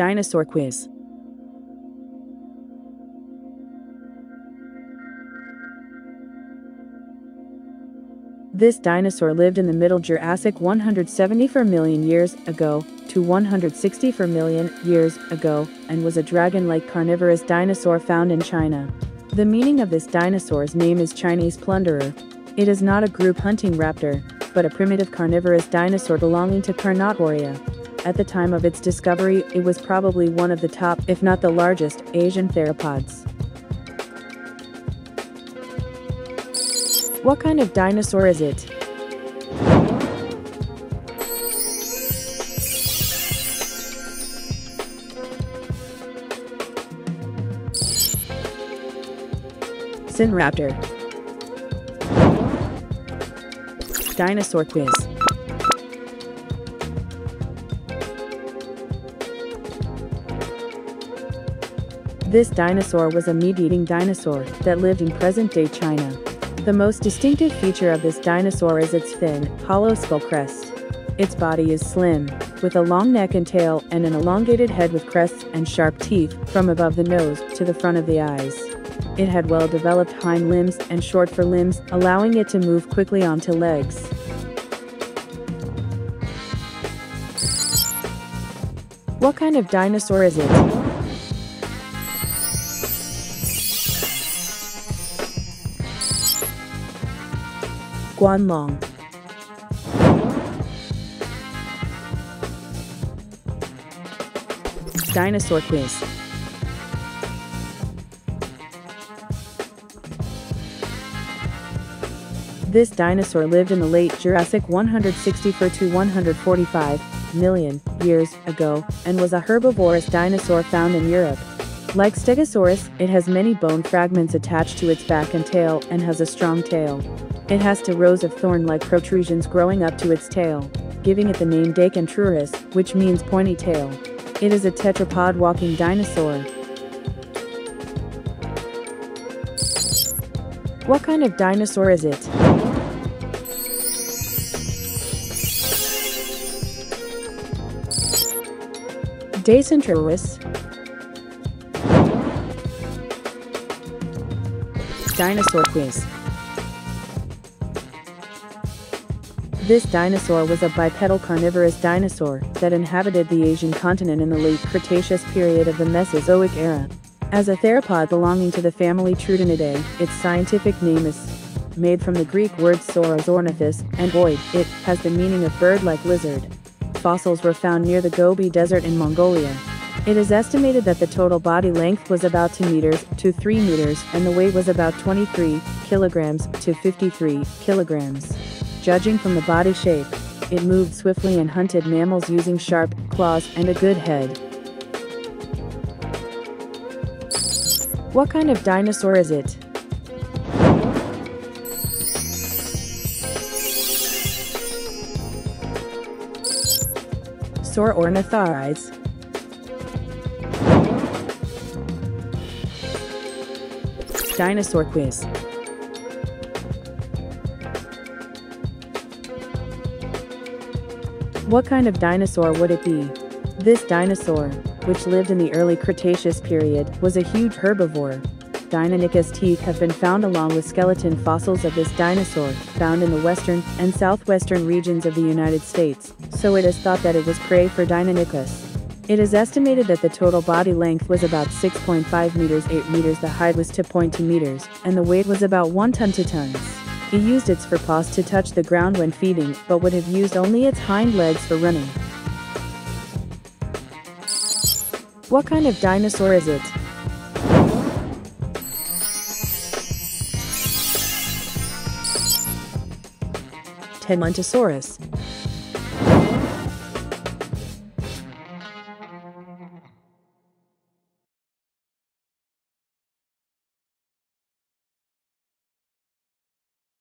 Dinosaur quiz. This dinosaur lived in the Middle Jurassic 174 million years ago to 164 million years ago and was a dragon-like carnivorous dinosaur found in China. The meaning of this dinosaur's name is Chinese plunderer. It is not a group hunting raptor, but a primitive carnivorous dinosaur belonging to Carnotauria. At the time of its discovery, it was probably one of the top, if not the largest, Asian theropods. What kind of dinosaur is it? Sinraptor. Dinosaur quiz. This dinosaur was a meat-eating dinosaur that lived in present-day China. The most distinctive feature of this dinosaur is its thin, hollow skull crest. Its body is slim, with a long neck and tail and an elongated head with crests and sharp teeth from above the nose to the front of the eyes. It had well-developed hind limbs and short forelimbs, allowing it to move quickly onto legs. What kind of dinosaur is it? Guanlong. Dinosaur quiz. This dinosaur lived in the late Jurassic 164 to 145 million years ago and was a herbivorous dinosaur found in Europe. Like Stegosaurus, it has many bone fragments attached to its back and tail and has a strong tail. It has two rows of thorn-like protrusions growing up to its tail, giving it the name Dacentrurus, which means pointy tail. It is a tetrapod walking dinosaur. What kind of dinosaur is it? Dacentrurus. Dinosaur quiz. This dinosaur was a bipedal carnivorous dinosaur that inhabited the Asian continent in the late Cretaceous period of the Mesozoic era. As a theropod belonging to the family Troodontidae, its scientific name is made from the Greek words sauros ornithus and oid, it has the meaning of bird-like lizard. Fossils were found near the Gobi Desert in Mongolia. It is estimated that the total body length was about 2 meters to 3 meters and the weight was about 23 kilograms to 53 kilograms. Judging from the body shape, it moved swiftly and hunted mammals using sharp claws and a good head. What kind of dinosaur is it? Saurornithoides. Dinosaur quiz. What kind of dinosaur would it be? This dinosaur, which lived in the early Cretaceous period, was a huge herbivore. Deinonychus teeth have been found along with skeleton fossils of this dinosaur, found in the western and southwestern regions of the United States, so it is thought that it was prey for Deinonychus. It is estimated that the total body length was about 6.5 meters 8 meters the height was 2.2 meters, and the weight was about 1 ton to tons. It used its forepaws to touch the ground when feeding, but would have used only its hind legs for running. What kind of dinosaur is it? Tenontosaurus.